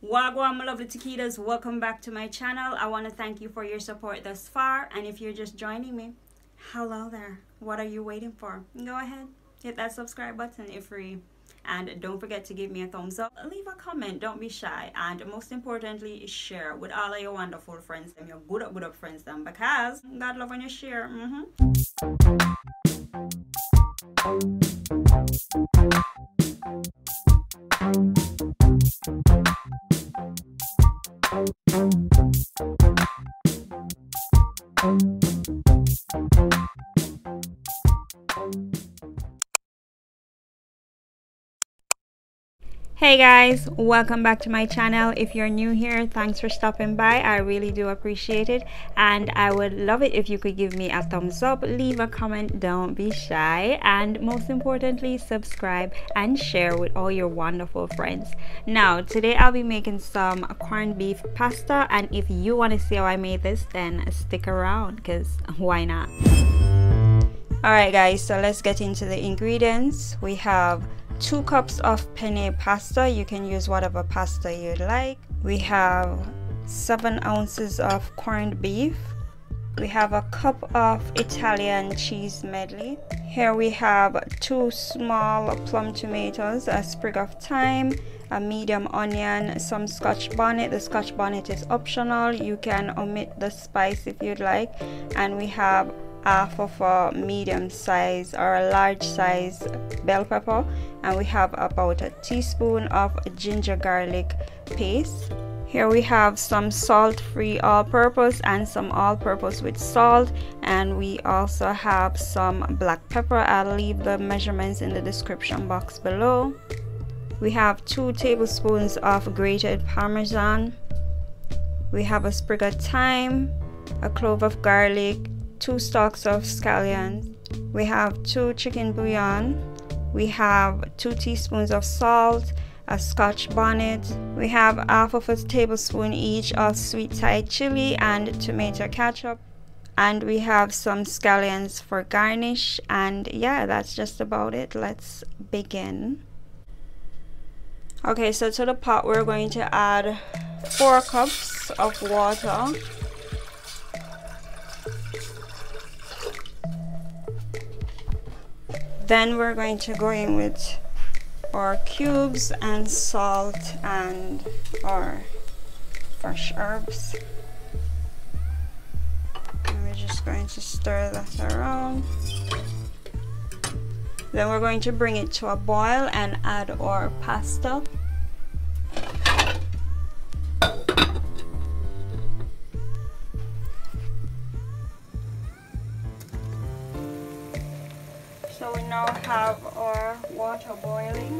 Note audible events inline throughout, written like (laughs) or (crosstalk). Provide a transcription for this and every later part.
Wagwan, my lovely taquitos, welcome back to my channel. I want to thank you for your support thus far. And if you're just joining me, hello there. What are you waiting for? Go ahead, hit that subscribe button if free. And don't forget to give me a thumbs up. Leave a comment, don't be shy. And most importantly, share with all of your wonderful friends and your good up, good up friends them because God love when you share. Mm -hmm. Hey guys, welcome back to my channel. If you're new here, thanks for stopping by. I really do appreciate it. And I would love it if you could give me a thumbs up, leave a comment, don't be shy. And most importantly, subscribe and share with all your wonderful friends. Now, today I'll be making some corned beef pasta. And if you want to see how I made this, then stick around because why not? Alright guys, so let's get into the ingredients. We have two cups of penne pasta. You can use whatever pasta you like. We have seven ounces of corned beef. We have a cup of Italian cheese medley. Here we have two small plum tomatoes a sprig of thyme a medium onion some scotch bonnet. The scotch bonnet is optional. You can omit the spice if you'd like. And we have half of a medium size or a large size bell pepper and we have about a teaspoon of ginger garlic paste. Here we have some salt free all-purpose and some all-purpose with salt and we also have some black pepper. I'll leave the measurements in the description box below. We have two tablespoons of grated parmesan. We have a sprig of thyme a clove of garlic two stalks of scallions we have two chicken bouillon. We have two teaspoons of salt a scotch bonnet. We have half of a tablespoon each of sweet thai chili and tomato ketchup. And we have some scallions for garnish. And yeah that's just about it. Let's begin. Okay so to the pot we're going to add four cups of water then we're going to go in with our cubes and salt and our fresh herbs. And we're just going to stir that around. Then we're going to bring it to a boil and add our pasta now have our water boiling.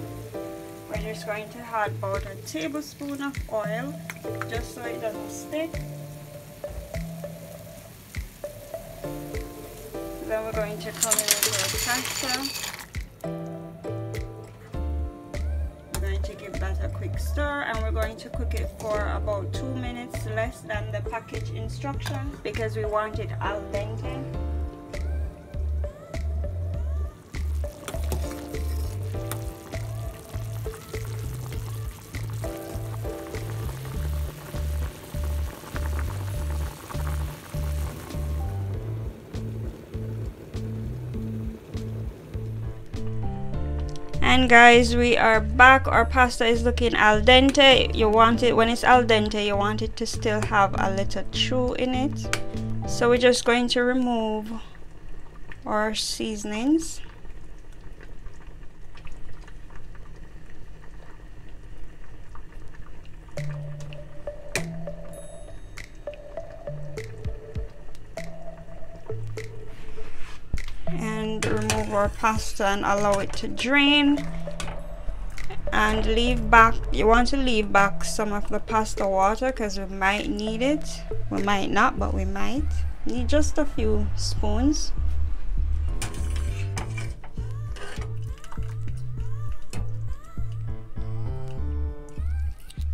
We're just going to add about a tablespoon of oil just so it doesn't stick. Then we're going to come in with our pasta. We're going to give that a quick stir and we're going to cook it for about two minutes less than the package instruction because we want it al dente. And guys we are back. Our pasta is looking al dente. You want it when it's al dente you want it to still have a little chew in it. So we're just going to remove our seasonings our pasta and allow it to drain and leave back you want to leave back some of the pasta water because we might need it. We might not but we might. Need just a few spoons.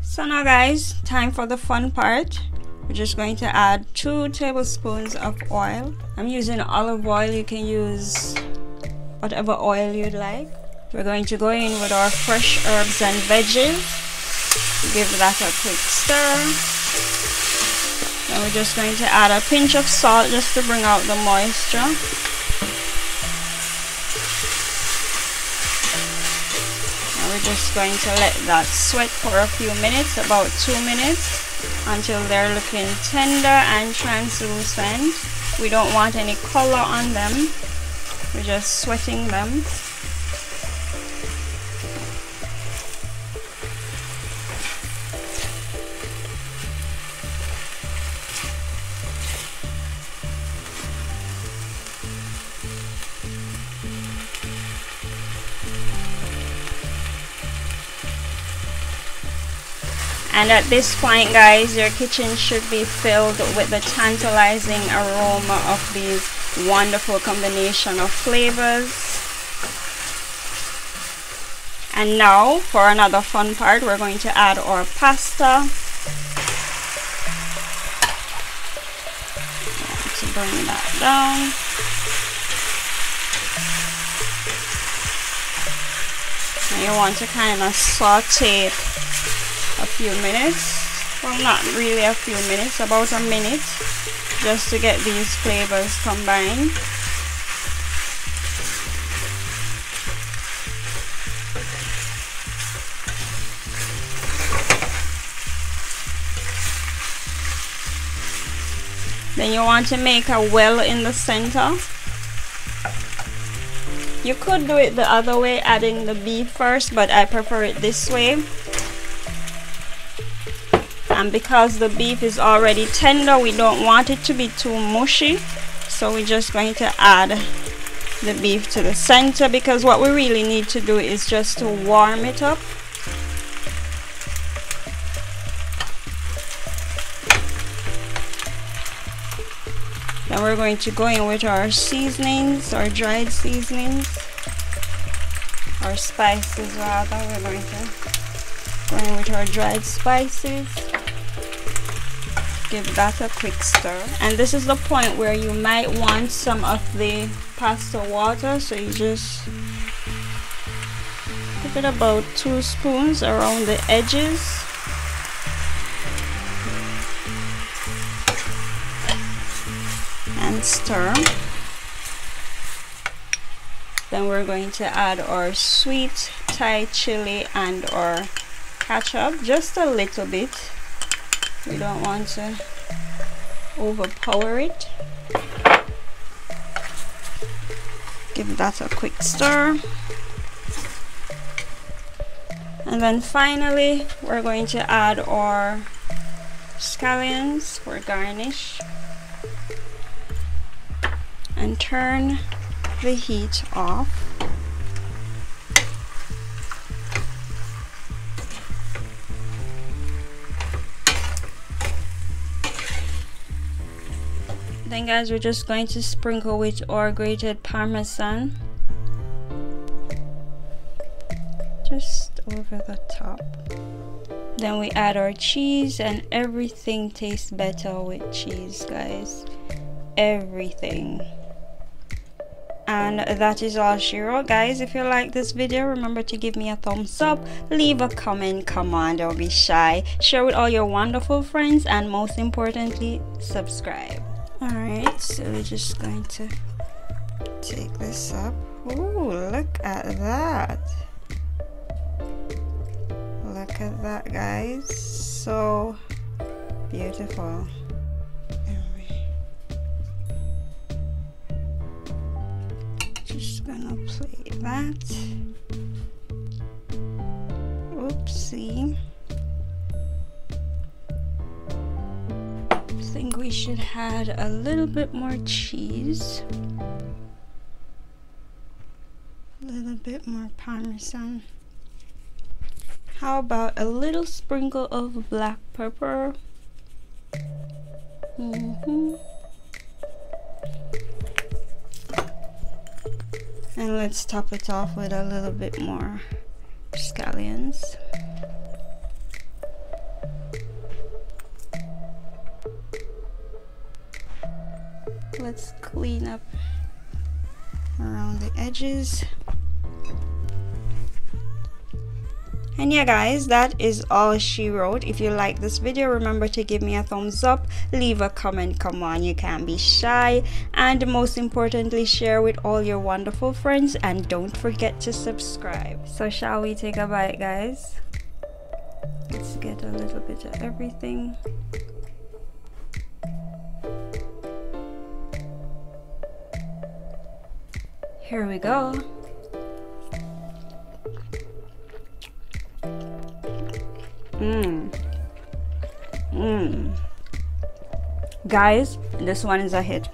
So now guys time for the fun part. We're just going to add two tablespoons of oil. I'm using olive oil. You can use whatever oil you'd like. We're going to go in with our fresh herbs and veggies. Give that a quick stir. Then we're just going to add a pinch of salt just to bring out the moisture. And we're just going to let that sweat for a few minutes about two minutes until they're looking tender and translucent. We don't want any color on them we're just sweating them. And at this point guys your kitchen should be filled with the tantalizing aroma of these wonderful combination of flavors. And now for another fun part we're going to add our pasta. To bring that down. And you want to kind of saute it a few minutes. Well not really a few minutes about a minute just to get these flavors combined. Then you want to make a well in the center. You could do it the other way adding the beef first but I prefer it this way and because the beef is already tender we don't want it to be too mushy. So we're just going to add the beef to the center because what we really need to do is just to warm it up. Then we're going to go in with our seasonings our dried seasonings our spices rather. We're going to go in with our dried spices give that a quick stir. And this is the point where you might want some of the pasta water. So you just give it about two spoons around the edges. And stir. Then we're going to add our sweet Thai chili and our ketchup just a little bit we don't want to overpower it. Give that a quick stir. And then finally we're going to add our scallions for garnish. And turn the heat off then guys. We're just going to sprinkle with our grated parmesan. Just over the top. Then we add our cheese and everything tastes better with cheese guys. Everything. And that is all she wrote guys. If you like this video remember to give me a thumbs up leave a comment come on don't be shy. Share with all your wonderful friends and most importantly subscribe Alright, so we're just going to take this up. Ooh, look at that. Look at that, guys. So beautiful. Just gonna play that. Oopsie. We should add a little bit more cheese. A little bit more parmesan. How about a little sprinkle of black pepper? Mm -hmm. And let's top it off with a little bit more scallions. Clean up around the edges. And yeah guys that is all she wrote. If you like this video remember to give me a thumbs up leave a comment come on you can't be shy. And most importantly share with all your wonderful friends and don't forget to subscribe. So shall we take a bite guys? Let's get a little bit of everything here we go Mmm. Mmm. Guys, this one is a hit.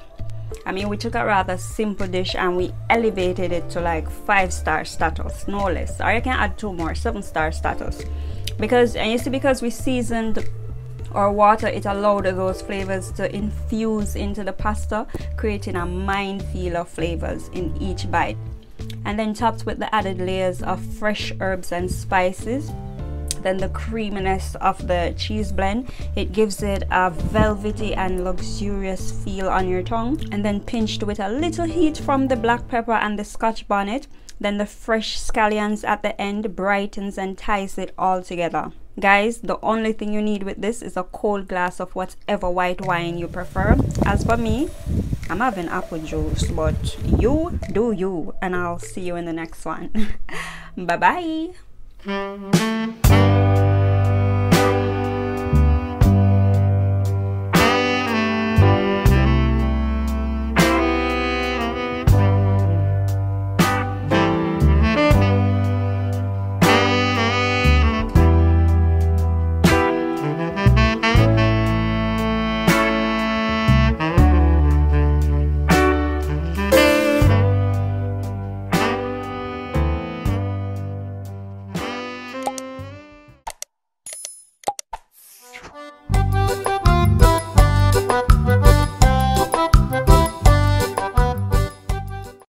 I mean, we took a rather simple dish and we elevated it to like five star status, no less. Or you can add two more, seven star status. Because, and you see, because we seasoned our water, it allowed those flavors to infuse into the pasta, creating a mind feel of flavors in each bite. And then topped with the added layers of fresh herbs and spices. Then the creaminess of the cheese blend it gives it a velvety and luxurious feel on your tongue. And then pinched with a little heat from the black pepper and the scotch bonnet. Then the fresh scallions at the end brightens and ties it all together guys the only thing you need with this is a cold glass of whatever white wine you prefer. As for me i'm having apple juice but you do you and i'll see you in the next one. (laughs) Bye bye